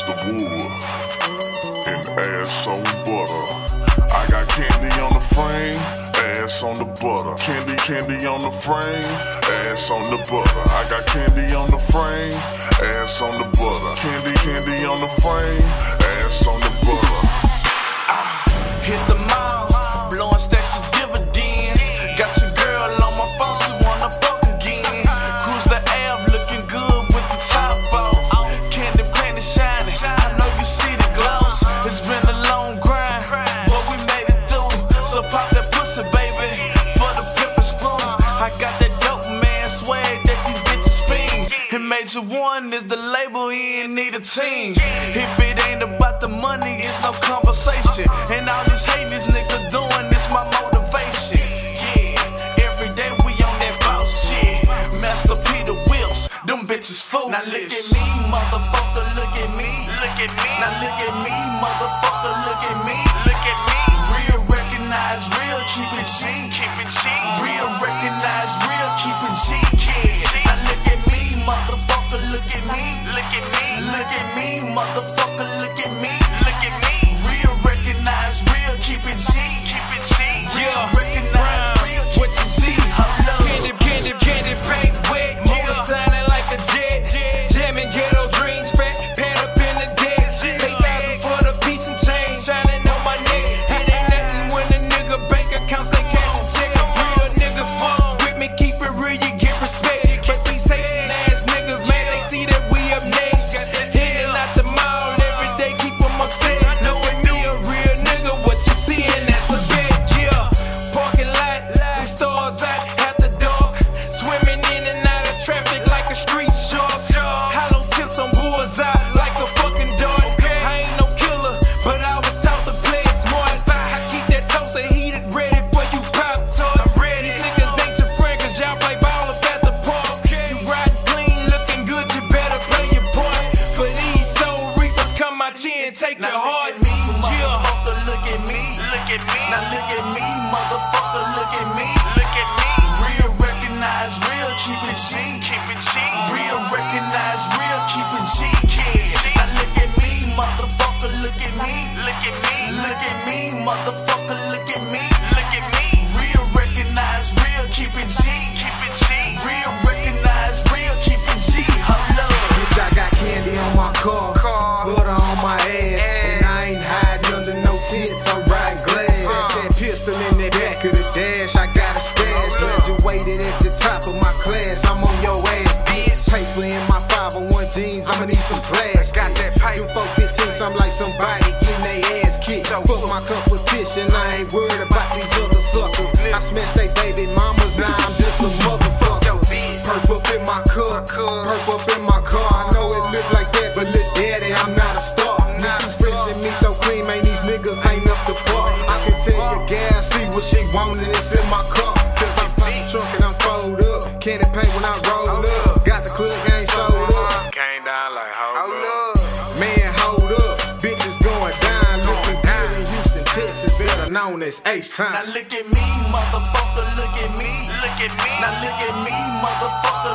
The wolf and ass on butter. I got candy on the frame ass on the butter. Candy, candy on the frame, ass on the butter. I got candy on the frame, ass on the butter. Candy, candy on the frame, ass on Bitch, one is the label, he ain't need a team. If it ain't about the money, it's no conversation. And all this hate this nigga doing, it's my motivation. Yeah, every day we on that boss shit. Master Peter Whips, them bitches foolish. Now look at me, motherfucker. could have done. known as H Now look at me, motherfucker, look at me. Look at me. Now look at me, motherfucker.